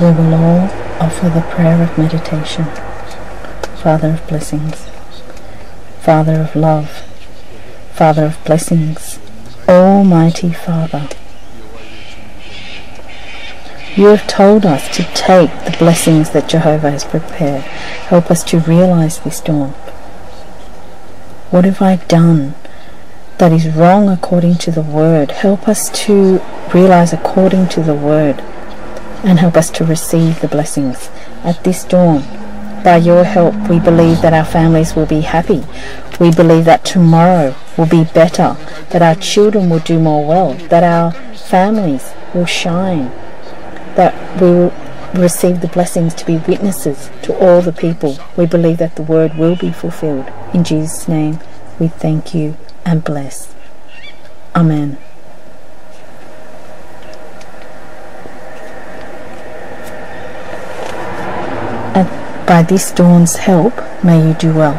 We will all offer the prayer of meditation. Father of blessings, Father of love, Father of blessings, Almighty Father. You have told us to take the blessings that Jehovah has prepared. Help us to realize this dawn. What have I done that is wrong according to the word? Help us to realize according to the word and help us to receive the blessings at this dawn. By your help, we believe that our families will be happy. We believe that tomorrow will be better, that our children will do more well, that our families will shine, that we will receive the blessings to be witnesses to all the people. We believe that the word will be fulfilled. In Jesus' name, we thank you and bless. Amen. And by this dawn's help, may you do well.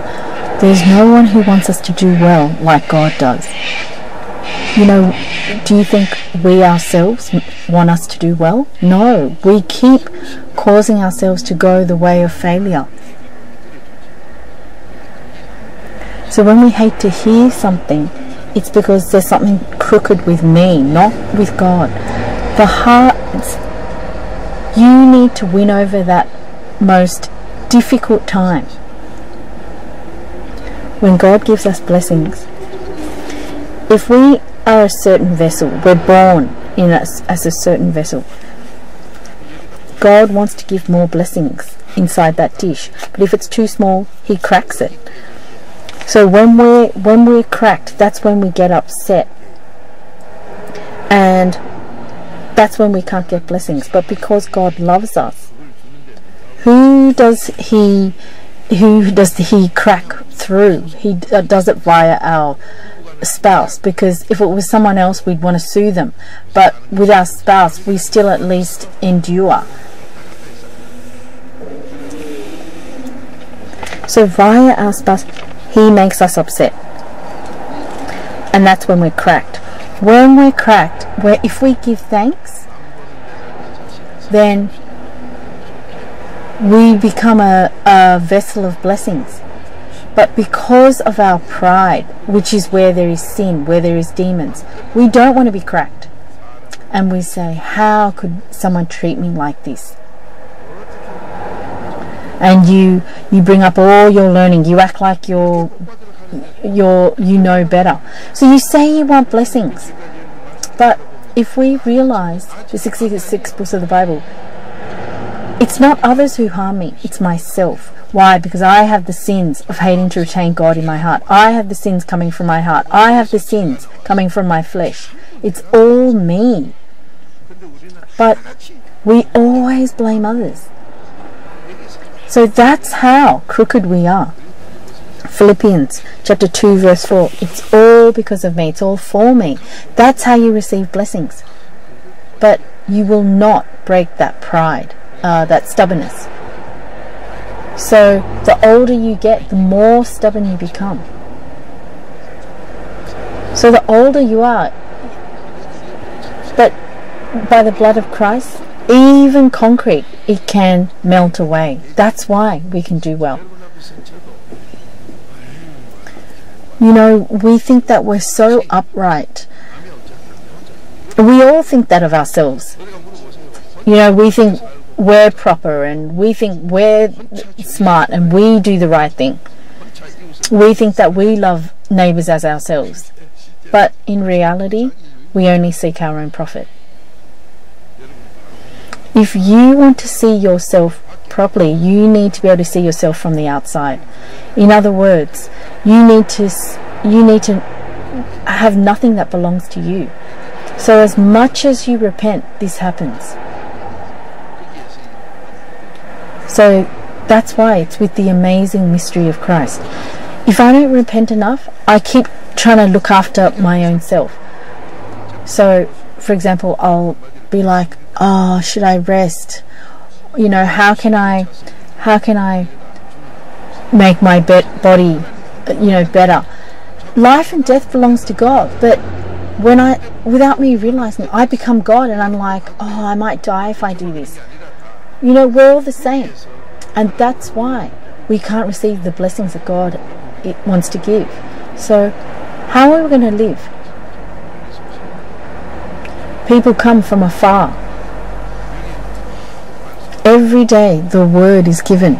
There is no one who wants us to do well like God does. You know, do you think we ourselves want us to do well? No, we keep causing ourselves to go the way of failure. So when we hate to hear something, it's because there's something crooked with me, not with God. The heart, you need to win over that most difficult time. When God gives us blessings, if we are a certain vessel, we're born in us as a certain vessel. God wants to give more blessings inside that dish, but if it's too small, He cracks it. So when we're when we're cracked, that's when we get upset. And that's when we can't get blessings. But because God loves us, who does he who does he crack through? He uh, does it via our spouse because if it was someone else we'd want to sue them but with our spouse we still at least endure so via our spouse he makes us upset. And that's when we're cracked. When we're cracked, where if we give thanks, then we become a, a vessel of blessings. But because of our pride, which is where there is sin, where there is demons, we don't want to be cracked. And we say, How could someone treat me like this? and you you bring up all your learning you act like you're you're you know better so you say you want blessings but if we realize the 66 books of the bible it's not others who harm me it's myself. Why? Because i have the sins of hating to retain god in my heart. I have the sins coming from my heart. I have the sins coming from my flesh. It's all me. But we always blame others. So that's how crooked we are. Philippians chapter 2 verse 4 it's all because of me. It's all for me. That's how you receive blessings. But you will not break that pride uh, that stubbornness so the older you get the more stubborn you become so the older you are but by the blood of Christ even concrete, it can melt away. That's why we can do well. You know, we think that we're so upright. We all think that of ourselves. You know, we think we're proper and we think we're smart and we do the right thing. We think that we love neighbours as ourselves. But in reality, we only seek our own profit. If you want to see yourself properly, you need to be able to see yourself from the outside. In other words, you need to you need to have nothing that belongs to you. So as much as you repent, this happens. So that's why it's with the amazing mystery of Christ. If I don't repent enough, I keep trying to look after my own self. So, for example, I'll be like, oh, should I rest? You know, how can I, how can I make my body, you know, better? Life and death belongs to God, but when I, without me realizing, I become God, and I'm like, oh, I might die if I do this. You know, we're all the same. And that's why we can't receive the blessings that God wants to give. So, how are we going to live? People come from afar. Every day the word is given.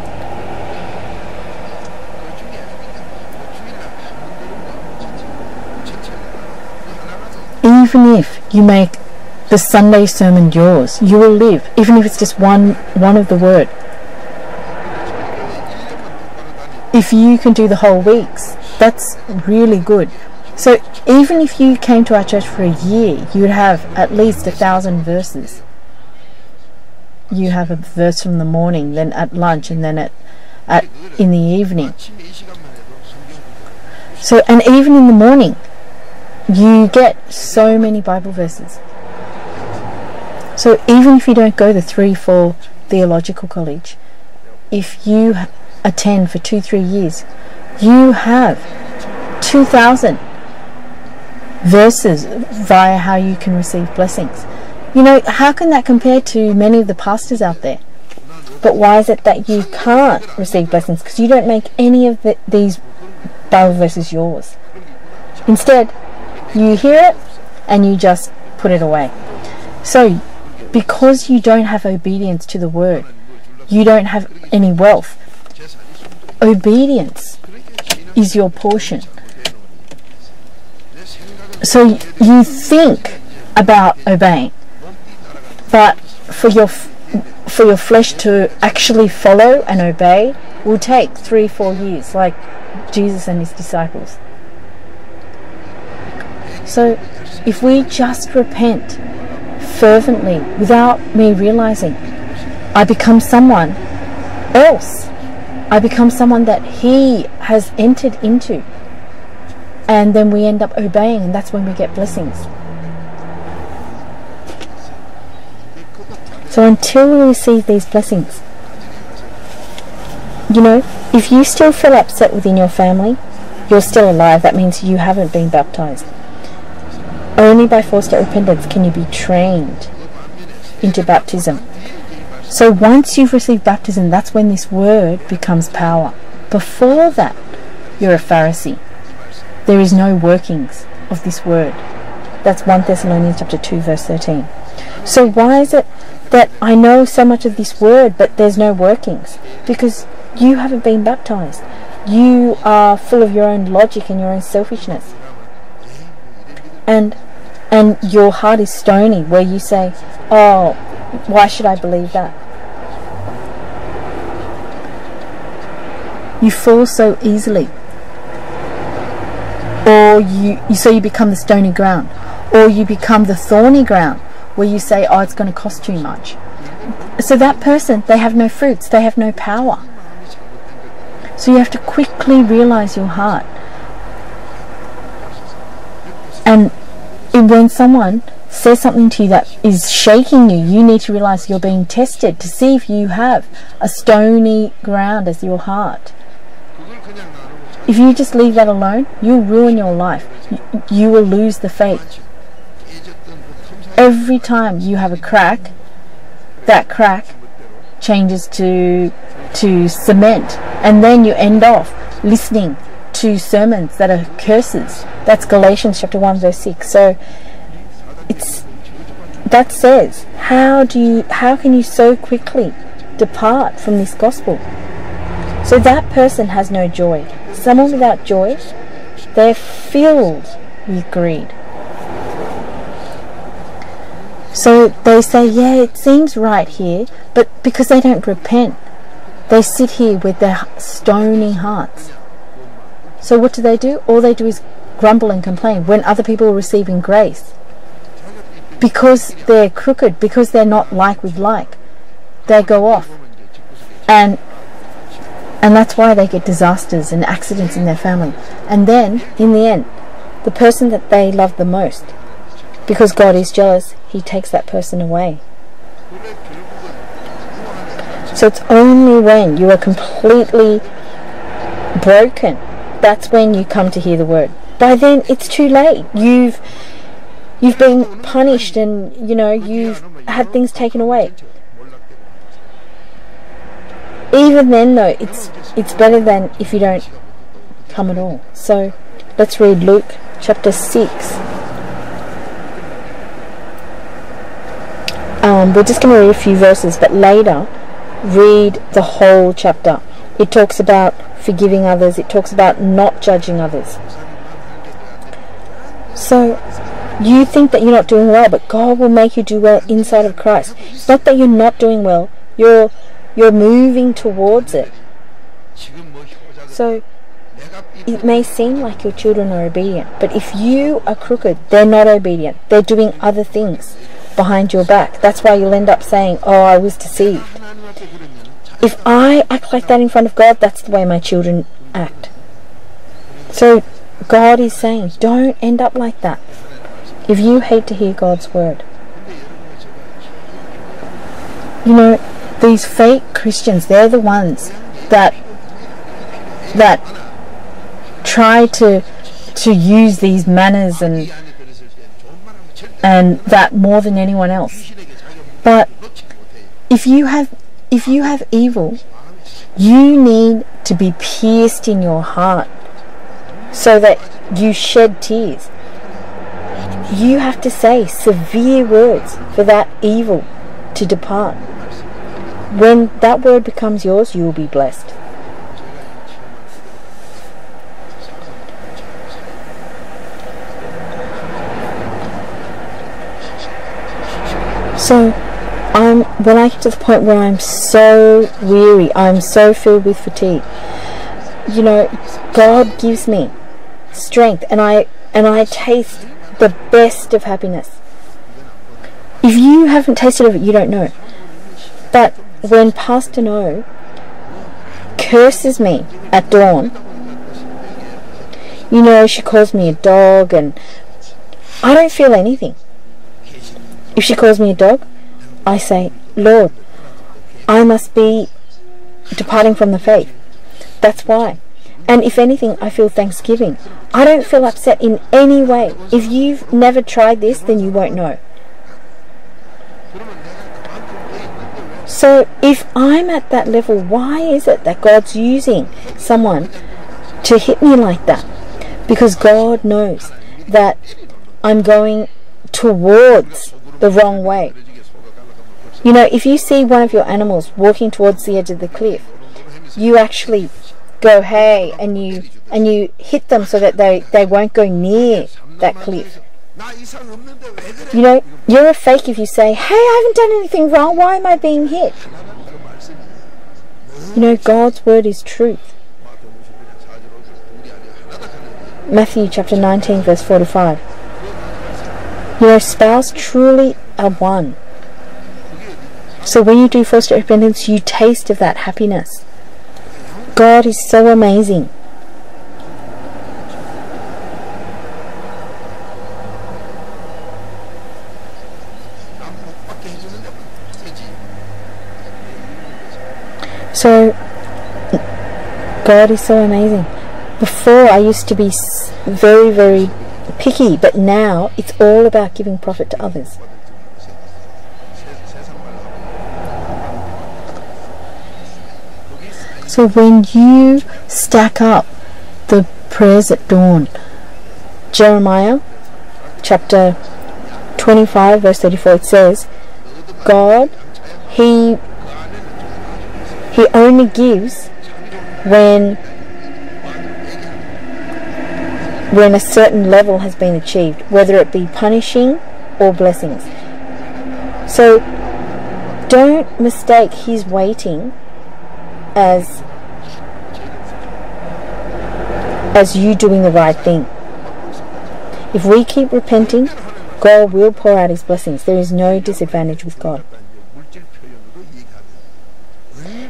Even if you make the Sunday sermon yours, you will live, even if it's just one one of the word. If you can do the whole weeks, that's really good. So even if you came to our church for a year, you would have at least a thousand verses. You have a verse from the morning, then at lunch, and then at, at in the evening. So and even in the morning, you get so many Bible verses. So even if you don't go the three, four theological college, if you attend for two, three years, you have 2,000 verses via how you can receive blessings. You know, how can that compare to many of the pastors out there? But why is it that you can't receive blessings? Because you don't make any of the, these Bible verses yours. Instead, you hear it and you just put it away. So, because you don't have obedience to the word, you don't have any wealth. Obedience is your portion. So you think about obeying, but for your for your flesh to actually follow and obey will take three, four years, like Jesus and his disciples. So if we just repent fervently without me realizing, I become someone else. I become someone that He has entered into. And then we end up obeying, and that's when we get blessings. So until we receive these blessings, you know, if you still feel upset within your family, you're still alive. That means you haven't been baptized. Only by forced repentance can you be trained into baptism. So once you've received baptism, that's when this word becomes power. Before that, you're a Pharisee. There is no workings of this word. That's 1 Thessalonians chapter 2 verse 13. So why is it that I know so much of this word but there's no workings? Because you haven't been baptized. You are full of your own logic and your own selfishness and and your heart is stony where you say oh why should i believe that? You fall so easily. Or you, you so you become the stony ground. Or you become the thorny ground where you say oh it's going to cost too much. So that person they have no fruits. They have no power. So you have to quickly realize your heart. And when someone says something to you that is shaking you, you need to realize you're being tested to see if you have a stony ground as your heart. If you just leave that alone, you'll ruin your life. You will lose the faith. Every time you have a crack, that crack changes to to cement, and then you end off listening to sermons that are curses. That's Galatians chapter 1 verse 6. So it's that says, how do you how can you so quickly depart from this gospel? So that person has no joy. Someone without joy, they're filled with greed. So they say, yeah, it seems right here, but because they don't repent, they sit here with their stony hearts. So what do they do? All they do is grumble and complain when other people are receiving grace. Because they're crooked, because they're not like with like, they go off. And and that's why they get disasters and accidents in their family. And then, in the end, the person that they love the most, because God is jealous, He takes that person away. So it's only when you are completely broken that's when you come to hear the word. By then, it's too late. You've you've been punished, and you know you've had things taken away. even then though it's it's better than if you don't come at all so let's read luke chapter 6 um, we're just going to read a few verses but later read the whole chapter it talks about forgiving others it talks about not judging others so you think that you're not doing well but god will make you do well inside of christ it's not that you're not doing well you're you're moving towards it. So it may seem like your children are obedient, but if you are crooked, they're not obedient. They're doing other things behind your back. That's why you'll end up saying, Oh, I was deceived. If I act like that in front of God, that's the way my children act. So God is saying, Don't end up like that. If you hate to hear God's word, you know, these fake Christians, they're the ones that that try to to use these manners and and that more than anyone else. But if you have if you have evil, you need to be pierced in your heart so that you shed tears. You have to say severe words for that evil to depart. When that word becomes yours, you will be blessed. So, when I get to the point where I'm so weary, I'm so filled with fatigue. You know, God gives me strength, and I and I taste the best of happiness. If you haven't tasted of it, you don't know. But when Pastor No curses me at dawn, you know, she calls me a dog and I don't feel anything. If she calls me a dog, I say, Lord, I must be departing from the faith. That's why. And if anything, I feel thanksgiving. I don't feel upset in any way. If you've never tried this, then you won't know. So if I'm at that level, why is it that God's using someone to hit me like that? Because God knows that I'm going towards the wrong way. You know, if you see one of your animals walking towards the edge of the cliff, you actually go hey and you and you hit them so that they, they won't go near that cliff. You know, you're a fake if you say, hey, I haven't done anything wrong, why am I being hit? You know, God's word is truth. Matthew chapter 19, verse 45. You know, spouse truly are one. So when you do foster repentance, you taste of that happiness. God is so amazing. So, God is so amazing. Before, I used to be very, very picky, but now it's all about giving profit to others. So when you stack up the prayers at dawn, Jeremiah chapter 25 verse 34 it says, God, He he only gives when when a certain level has been achieved, whether it be punishing or blessings. So don't mistake his waiting as as you doing the right thing. If we keep repenting, God will pour out his blessings. There is no disadvantage with God.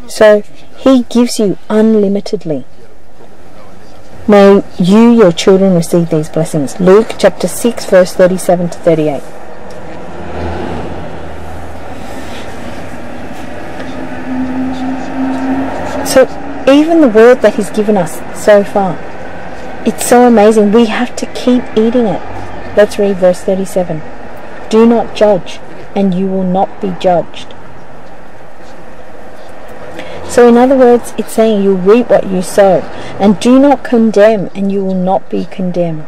So He gives you unlimitedly. May you, your children, receive these blessings. Luke chapter 6, verse 37 to 38. So, even the word that He's given us so far, it's so amazing. We have to keep eating it. Let's read verse 37. Do not judge, and you will not be judged. So, in other words, it's saying you reap what you sow, and do not condemn, and you will not be condemned.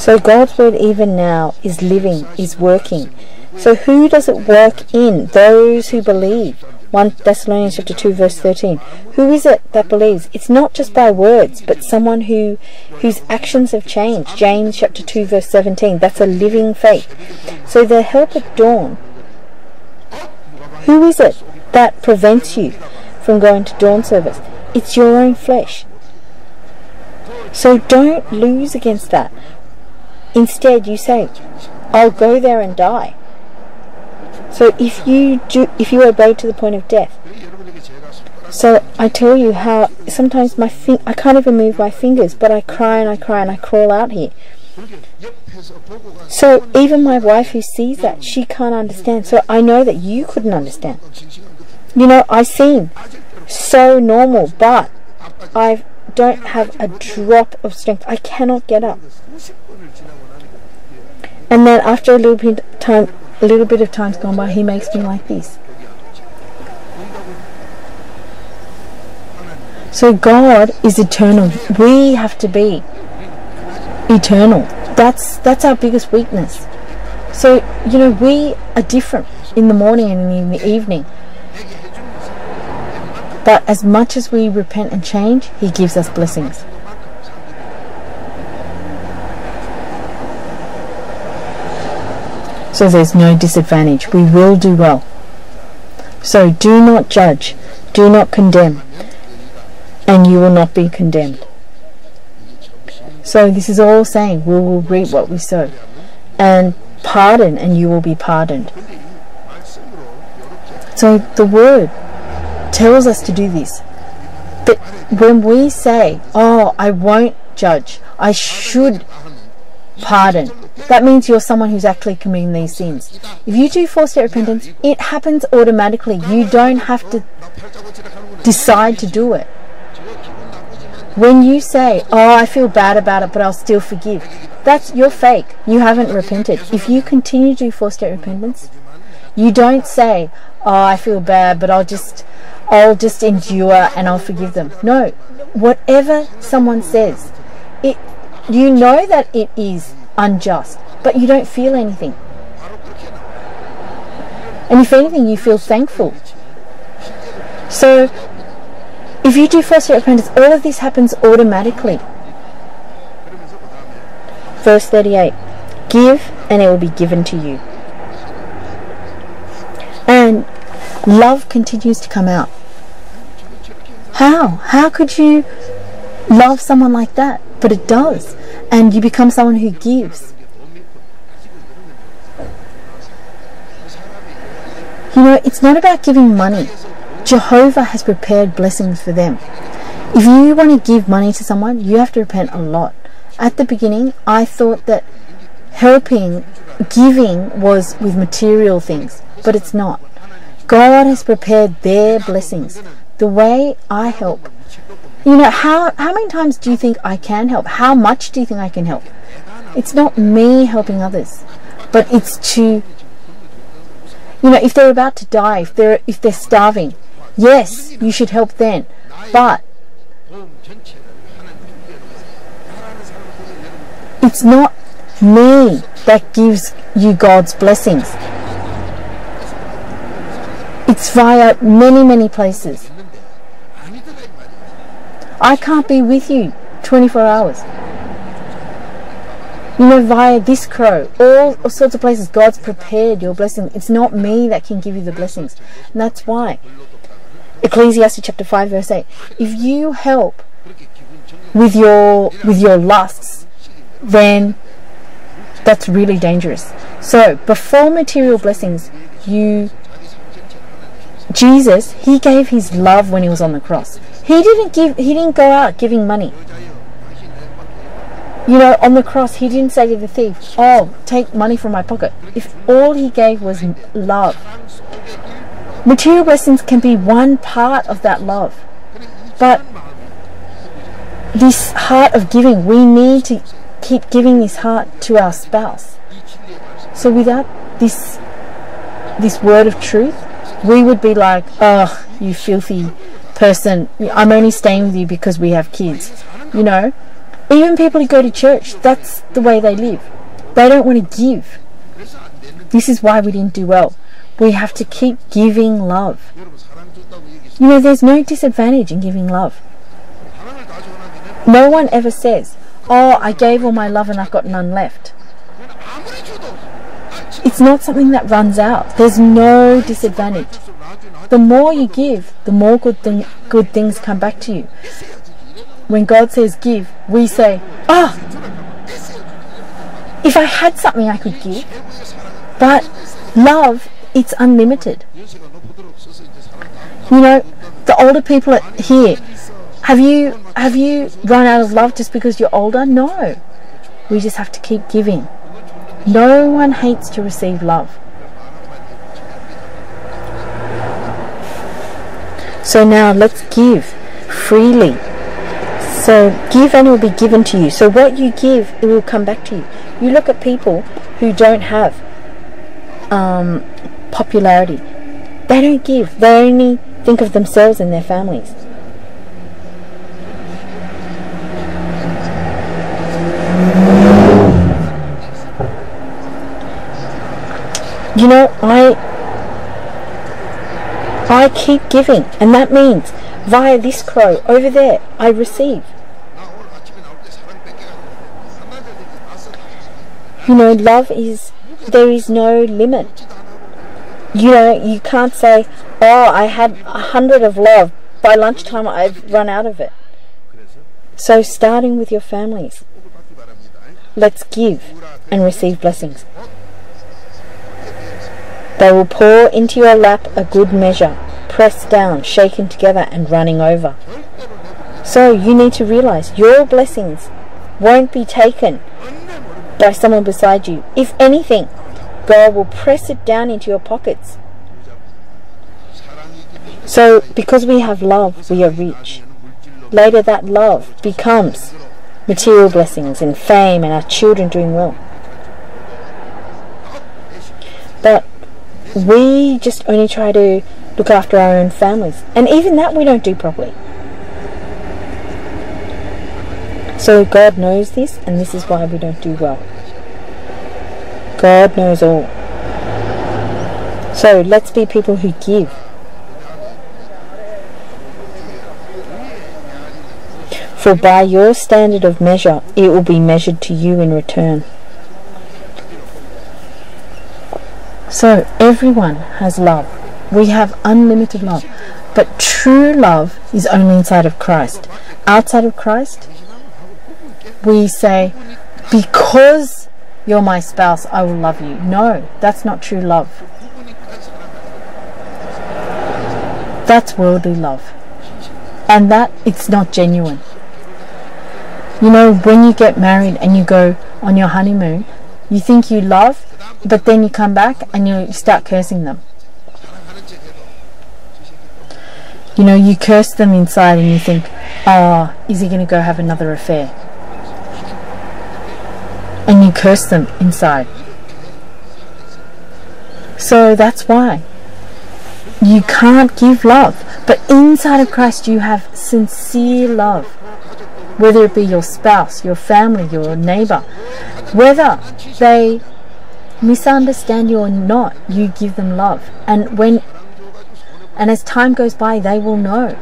So, God's word, even now, is living, is working. So, who does it work in? Those who believe. 1 Thessalonians chapter 2 verse 13. Who is it that believes? It's not just by words, but someone who whose actions have changed. James chapter 2 verse 17. That's a living faith. So the help at dawn. Who is it that prevents you from going to dawn service? It's your own flesh. So don't lose against that. Instead, you say, I'll go there and die. So if you do, if you obey to the point of death. So I tell you how sometimes my fin- I can't even move my fingers, but I cry and I cry and I crawl out here. So even my wife who sees that, she can't understand. So I know that you couldn't understand. You know, I seem so normal, but I don't have a drop of strength. I cannot get up. And then after a little bit of time, a little bit of time's gone by, he makes me like this. So God is eternal. We have to be eternal. That's that's our biggest weakness. So you know we are different in the morning and in the evening. But as much as we repent and change, He gives us blessings. So there's no disadvantage. We will do well. So do not judge, do not condemn, and you will not be condemned. So this is all saying we will reap what we sow. And pardon, and you will be pardoned. So the word tells us to do this. But when we say, oh, I won't judge, I should pardon, that means you're someone who's actually committing these sins. If you do forced repentance, it happens automatically. You don't have to decide to do it. When you say, "Oh, I feel bad about it, but I'll still forgive," that's you're fake. You haven't repented. If you continue to do forced repentance, you don't say, "Oh, I feel bad, but I'll just I'll just endure and I'll forgive them." No. Whatever someone says, it you know that it is unjust, but you don't feel anything. And if anything, you feel thankful. So, if you do forced repentance, all of this happens automatically. Verse 38 Give, and it will be given to you. And love continues to come out. How? How could you love someone like that? But it does and you become someone who gives. You know, it's not about giving money. Jehovah has prepared blessings for them. If you want to give money to someone, you have to repent a lot. At the beginning, I thought that helping, giving was with material things, but it's not. God has prepared their blessings. The way I help you know, how, how many times do you think I can help? How much do you think I can help? It's not me helping others, but it's to, you know, if they're about to die, if they're, if they're starving, yes, you should help then. But it's not me that gives you God's blessings. It's via many, many places. I can't be with you 24 hours. You know, via this crow, all, sorts of places, God's prepared your blessing. It's not me that can give you the blessings. And that's why. Ecclesiastes chapter 5 verse 8. If you help with your with your lusts, then that's really dangerous. So before material blessings, you Jesus, he gave his love when he was on the cross. He didn't give he didn't go out giving money. You know, on the cross he didn't say to the thief, "Oh, take money from my pocket." If all he gave was love. Material blessings can be one part of that love. But this heart of giving, we need to keep giving this heart to our spouse. So without this this word of truth, we would be like, oh, you filthy person, I'm only staying with you because we have kids. You know? Even people who go to church, that's the way they live. They don't want to give. This is why we didn't do well. We have to keep giving love. You know, there's no disadvantage in giving love. No one ever says, Oh, I gave all my love and I've got none left. It's not something that runs out. There's no disadvantage. The more you give, the more good, thing, good things come back to you. When God says give, we say, Ah, oh, if I had something I could give. But love, it's unlimited. You know, the older people here, have you have you run out of love just because you're older? No. We just have to keep giving. No one hates to receive love. So now let's give freely. So give and it will be given to you. So what you give, it will come back to you. You look at people who don't have um, popularity. They don't give. They only think of themselves and their families. You know, I I keep giving, and that means via this crow over there, I receive. You know, love is there is no limit. You know, you can't say, "Oh, I had a hundred of love. By lunchtime, I've run out of it." So, starting with your families, let's give and receive blessings. They will pour into your lap a good measure, pressed down, shaken together, and running over. So you need to realize your blessings won't be taken by someone beside you. If anything, God will press it down into your pockets. So, because we have love, we are rich. Later, that love becomes material blessings and fame and our children doing well. But we just only try to look after our own families. And even that we don't do properly. So God knows this, and this is why we don't do well. God knows all. So let's be people who give. For by your standard of measure, it will be measured to you in return. So everyone has love. We have unlimited love. But true love is only inside of Christ. Outside of Christ, we say, because you're my spouse, I will love you. No, that's not true love. That's worldly love. And that, it's not genuine. You know, when you get married and you go on your honeymoon, you think you love, but then you come back and you start cursing them. You know, you curse them inside and you think, oh, is he going to go have another affair? And you curse them inside. So that's why. You can't give love. But inside of Christ, you have sincere love. Whether it be your spouse, your family, your neighbor. Whether they misunderstand you or not, you give them love. And when and as time goes by, they will know.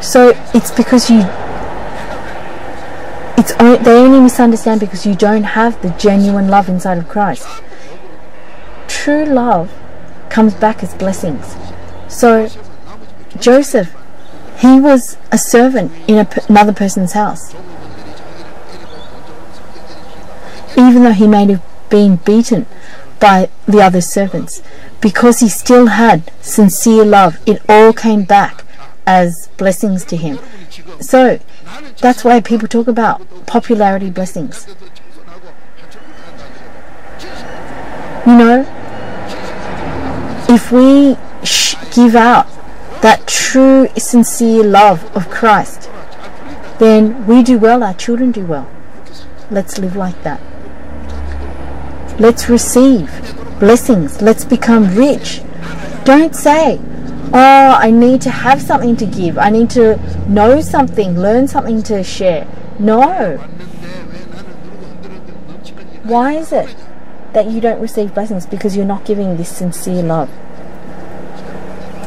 So it's because you it's they only misunderstand because you don't have the genuine love inside of Christ. True love comes back as blessings. So Joseph, he was a servant in a, another person's house even though he may have been beaten by the other servants, because he still had sincere love, it all came back as blessings to him. So that's why people talk about popularity blessings. You know, if we give out that true, sincere love of Christ, then we do well, our children do well. Let's live like that. Let's receive blessings. Let's become rich. Don't say, oh, I need to have something to give. I need to know something, learn something to share. No. Why is it that you don't receive blessings? Because you're not giving this sincere love.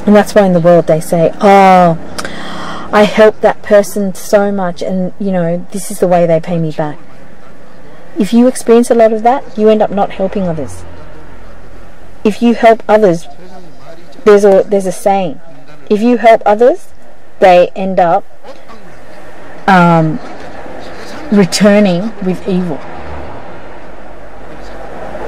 And that's why in the world they say, oh, I helped that person so much and, you know, this is the way they pay me back. If you experience a lot of that, you end up not helping others. If you help others, there's a, there's a saying, if you help others, they end up um, returning with evil.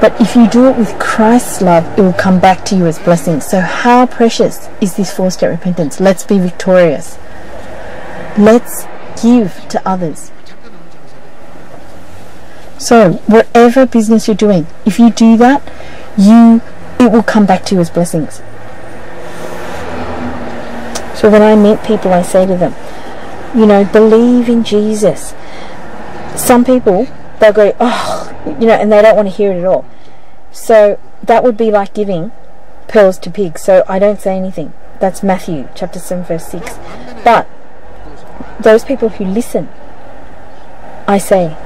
But if you do it with Christ's love, it will come back to you as blessings. So, how precious is this four step repentance? Let's be victorious. Let's give to others. So, whatever business you're doing, if you do that, you it will come back to you as blessings. So when I meet people, I say to them, you know, believe in Jesus. Some people they'll go, oh, you know, and they don't want to hear it at all. So that would be like giving pearls to pigs. So I don't say anything. That's Matthew chapter 7, verse 6. But those people who listen, I say,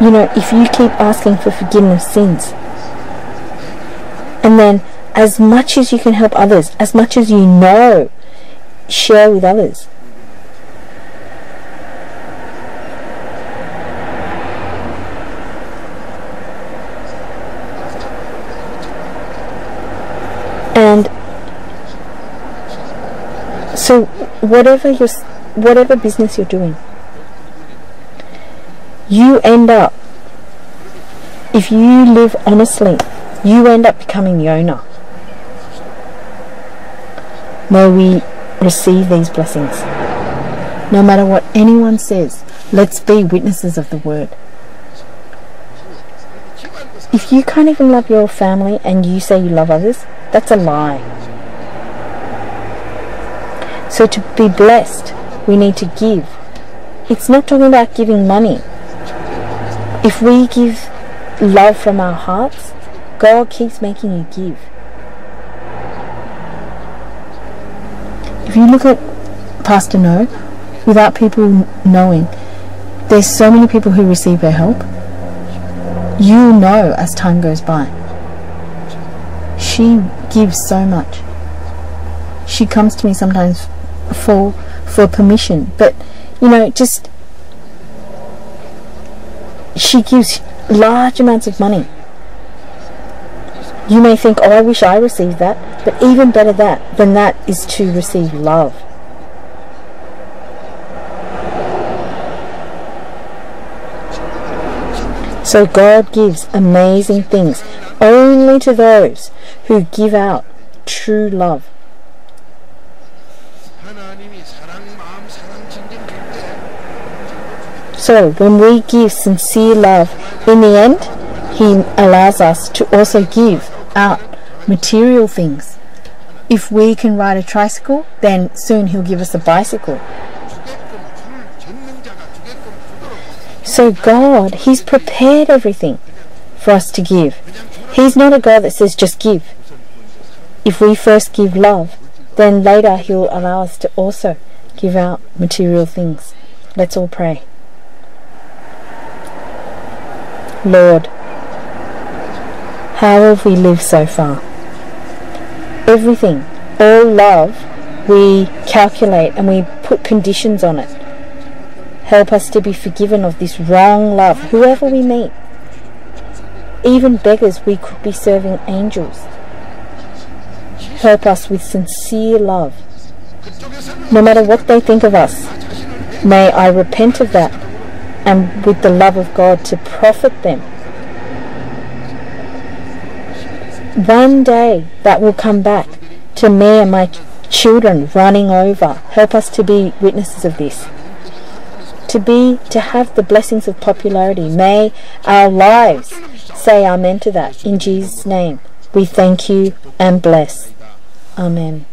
you know, if you keep asking for forgiveness sins, and then as much as you can help others, as much as you know share with others. And so whatever your whatever business you're doing, you end up if you live honestly, you end up becoming the owner. May we receive these blessings. No matter what anyone says, let's be witnesses of the word. If you can't even love your family and you say you love others, that's a lie. So to be blessed, we need to give. It's not talking about giving money. If we give love from our hearts, God keeps making you give. if you look at Pastor No, without people knowing, there's so many people who receive her help. You know as time goes by. She gives so much. She comes to me sometimes for for permission, but you know, just she gives large amounts of money. You may think, oh, I wish I received that. But even better that than that is to receive love. So God gives amazing things only to those who give out true love. So when we give sincere love, in the end, He allows us to also give out material things. If we can ride a tricycle, then soon he'll give us a bicycle. So God, He's prepared everything for us to give. He's not a God that says just give. If we first give love, then later He'll allow us to also give out material things. Let's all pray. Lord, how have we lived so far? everything, all love, we calculate and we put conditions on it. Help us to be forgiven of this wrong love, whoever we meet. Even beggars, we could be serving angels. Help us with sincere love. No matter what they think of us, may I repent of that and with the love of God to profit them one day that will come back to me and my children running over. Help us to be witnesses of this. To be, to have the blessings of popularity. May our lives say amen to that. In Jesus' name, we thank you and bless. Amen.